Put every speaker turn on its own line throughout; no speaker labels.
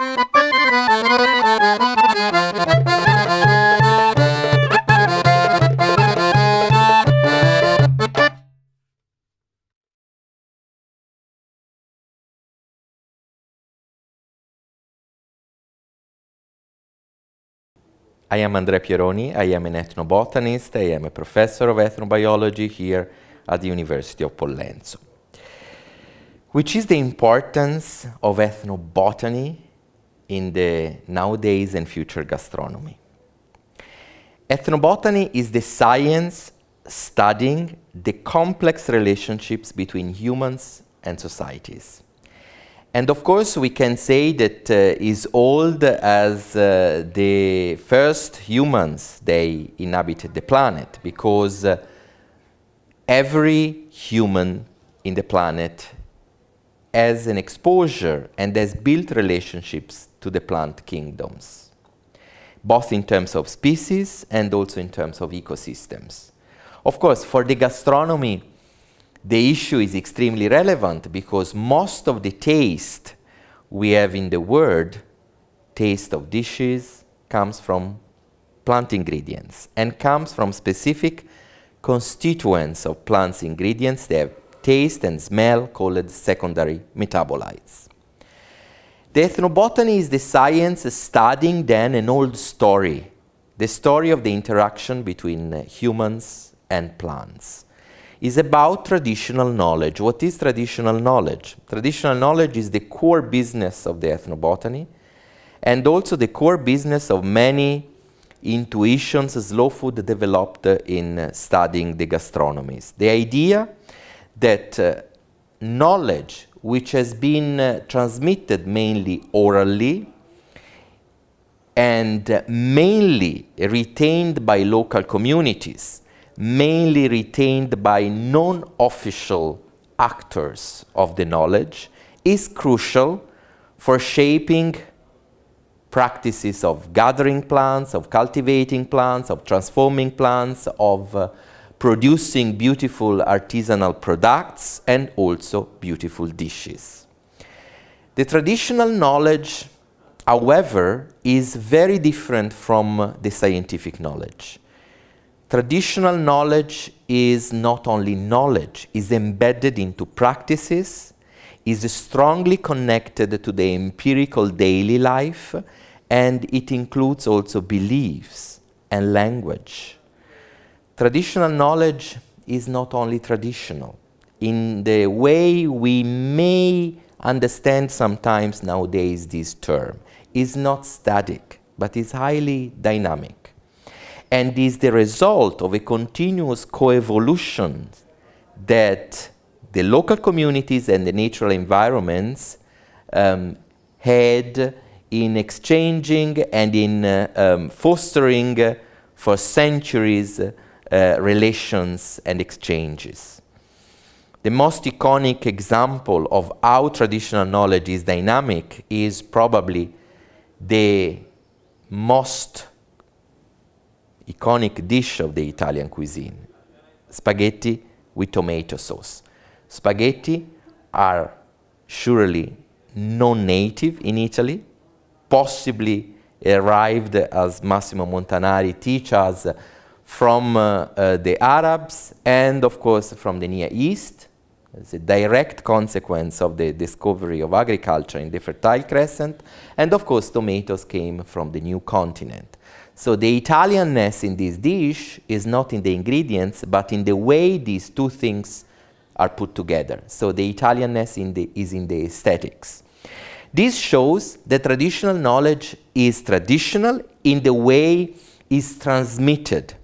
I am Andrea Pieroni. I am an ethnobotanist. I am a professor of ethnobiology here at the University of Pollenzo. Which is the importance of ethnobotany in the nowadays and future gastronomy? Ethnobotany is the science studying the complex relationships between humans and societies. And of course, we can say that uh, is old as uh, the first humans, they inhabited the planet because uh, every human in the planet has an exposure and has built relationships to the plant kingdoms, both in terms of species and also in terms of ecosystems. Of course, for the gastronomy, the issue is extremely relevant because most of the taste we have in the world, taste of dishes, comes from plant ingredients and comes from specific constituents of plants ingredients. They have taste and smell called secondary metabolites. The ethnobotany is the science studying then an old story, the story of the interaction between uh, humans and plants is about traditional knowledge. What is traditional knowledge? Traditional knowledge is the core business of the ethnobotany and also the core business of many intuitions slow food developed in uh, studying the gastronomies. The idea that uh, knowledge which has been uh, transmitted mainly orally and uh, mainly retained by local communities mainly retained by non-official actors of the knowledge, is crucial for shaping practices of gathering plants, of cultivating plants, of transforming plants, of uh, producing beautiful artisanal products and also beautiful dishes. The traditional knowledge, however, is very different from the scientific knowledge traditional knowledge is not only knowledge, is embedded into practices, is strongly connected to the empirical daily life, and it includes also beliefs and language. Traditional knowledge is not only traditional. In the way we may understand sometimes nowadays this term, is not static, but is highly dynamic and is the result of a continuous coevolution that the local communities and the natural environments um, had in exchanging and in uh, um, fostering for centuries uh, Uh, relations and exchanges. The most iconic example of how traditional knowledge is dynamic is probably the most iconic dish of the Italian cuisine, spaghetti with tomato sauce. Spaghetti are surely non-native in Italy, possibly arrived, as Massimo Montanari teaches us, from uh, uh, the Arabs and, of course, from the Near East. It's a direct consequence of the discovery of agriculture in the Fertile Crescent. And, of course, tomatoes came from the new continent. So the Italianness in this dish is not in the ingredients, but in the way these two things are put together. So the Italianness in the, is in the aesthetics. This shows that traditional knowledge is traditional in the way is transmitted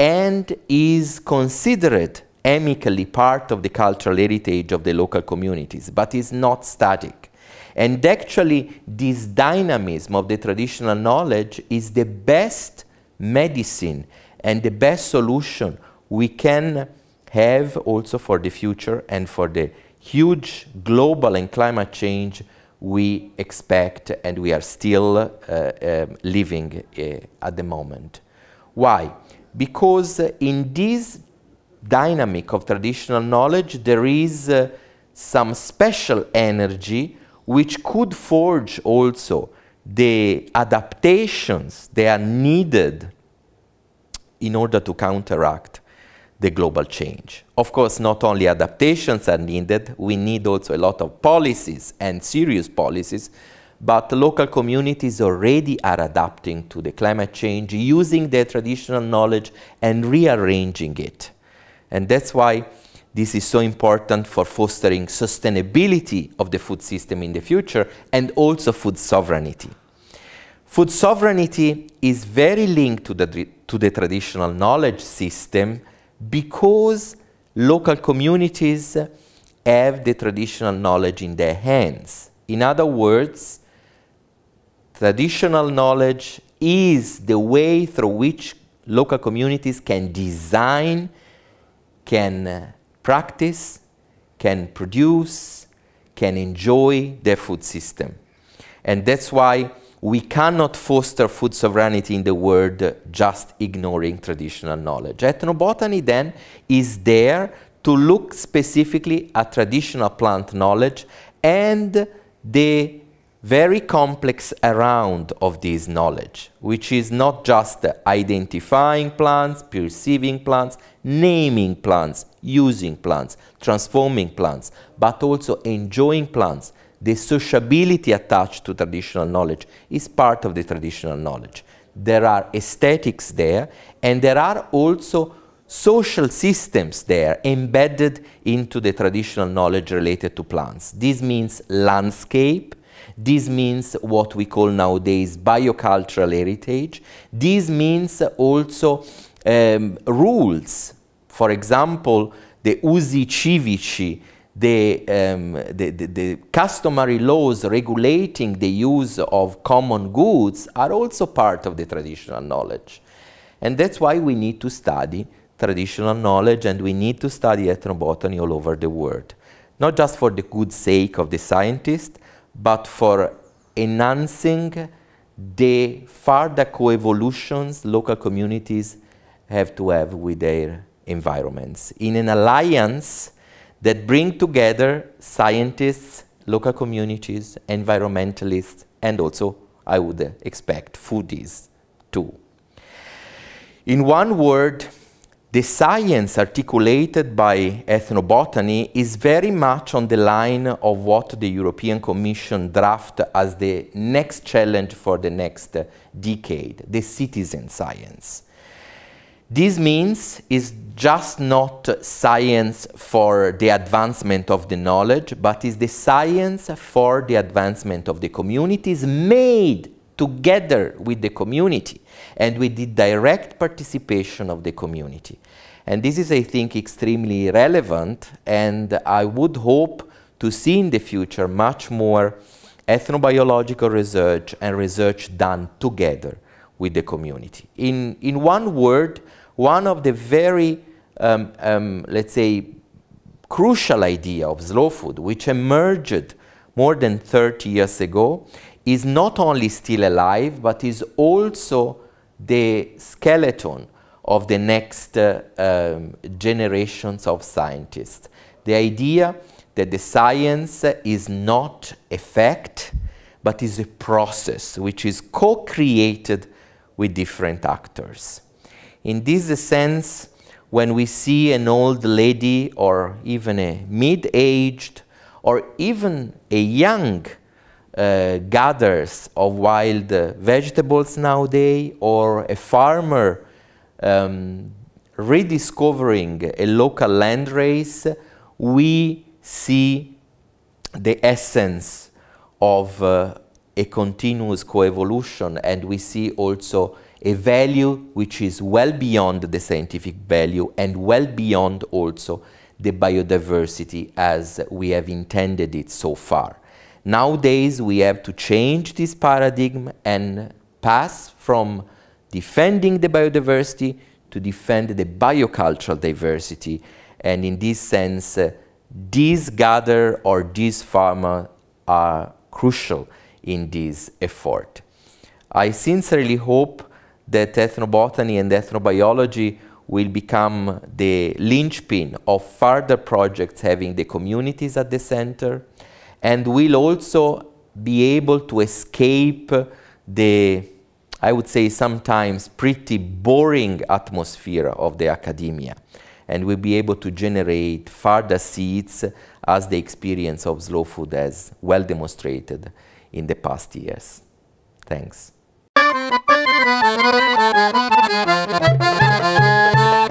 and is considered amicably part of the cultural heritage of the local communities, but is not static. And actually, this dynamism of the traditional knowledge is the best medicine and the best solution we can have also for the future and for the huge global and climate change we expect and we are still uh, um, living uh, at the moment. Why? Because in this dynamic of traditional knowledge there is uh, some special energy which could forge also the adaptations that are needed in order to counteract the global change. Of course, not only adaptations are needed, we need also a lot of policies and serious policies, but local communities already are adapting to the climate change using their traditional knowledge and rearranging it. And that's why this is so important for fostering sustainability of the food system in the future and also food sovereignty. Food sovereignty is very linked to the, to the traditional knowledge system because local communities have the traditional knowledge in their hands. In other words, traditional knowledge is the way through which local communities can design, can uh, practice, can produce, can enjoy their food system. And that's why we cannot foster food sovereignty in the world just ignoring traditional knowledge. Ethnobotany then is there to look specifically at traditional plant knowledge and the very complex around of this knowledge, which is not just identifying plants, perceiving plants, naming plants, using plants, transforming plants, but also enjoying plants. The sociability attached to traditional knowledge is part of the traditional knowledge. There are aesthetics there, and there are also social systems there embedded into the traditional knowledge related to plants. This means landscape, this means what we call nowadays biocultural heritage. This means also um, rules. For example, the usi civici, the, um, the, the, the, customary laws regulating the use of common goods are also part of the traditional knowledge. And that's why we need to study traditional knowledge and we need to study ethnobotany all over the world. Not just for the good sake of the scientist, but for enhancing the further coevolutions local communities have to have with their environments in an alliance that bring together scientists, local communities, environmentalists, and also, I would expect, foodies too. In one word, the science articulated by ethnobotany is very much on the line of what the European Commission draft as the next challenge for the next decade, the citizen science. This means is just not science for the advancement of the knowledge, but is the science for the advancement of the communities made together with the community and with the direct participation of the community. And this is, I think, extremely relevant, and I would hope to see in the future much more ethnobiological research and research done together with the community. In, in one word, one of the very, um, um, let's say, crucial idea of slow food, which emerged more than 30 years ago, is not only still alive, but is also the skeleton of the next uh, um, generations of scientists. The idea that the science is not a fact, but is a process which is co-created with different actors. In this sense, when we see an old lady or even a mid-aged or even a young uh, gathers of wild vegetables nowadays or a farmer um, rediscovering a local land race, we see the essence of uh, a continuous coevolution and we see also a value which is well beyond the scientific value and well beyond also the biodiversity as we have intended it so far. Nowadays, we have to change this paradigm and pass from defending the biodiversity to defend the biocultural diversity. And in this sense, uh, these gather or these farmer are crucial in this effort. I sincerely hope that ethnobotany and ethnobiology will become the linchpin of further projects having the communities at the center, and will also be able to escape the, I would say sometimes pretty boring atmosphere of the academia and will be able to generate further seeds as the experience of slow food has well demonstrated in the past years. Thanks. Thank you.